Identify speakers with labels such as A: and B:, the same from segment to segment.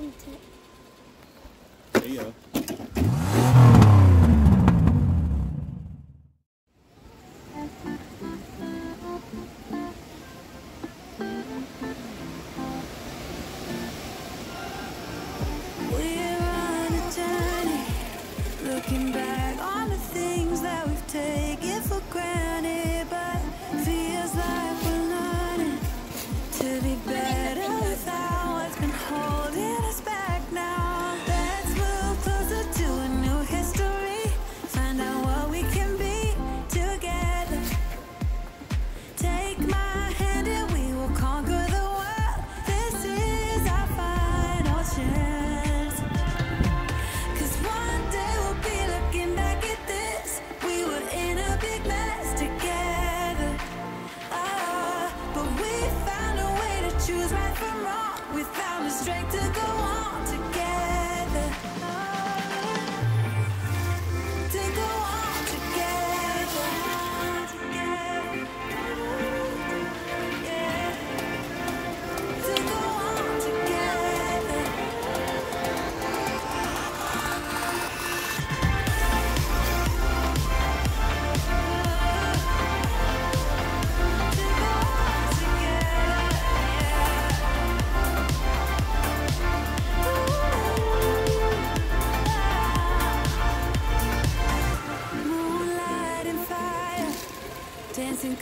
A: isn't it?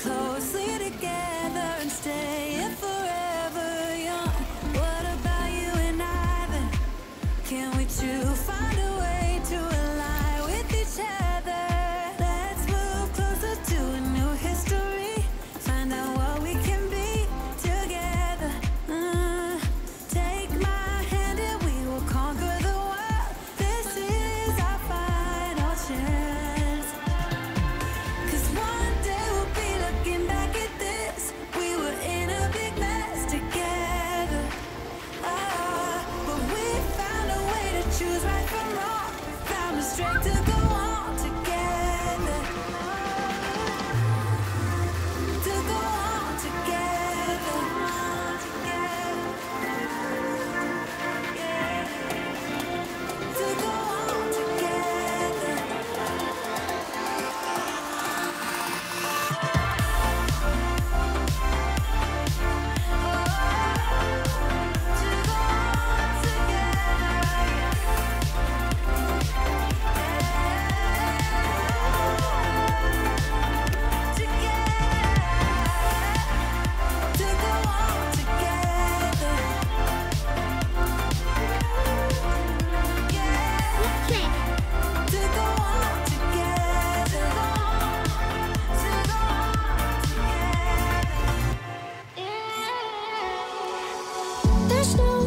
B: closely together and stay forever young. What about you and I then? Can we choose? there's no